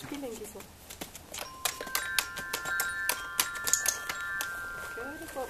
Gelenke so. Beautiful.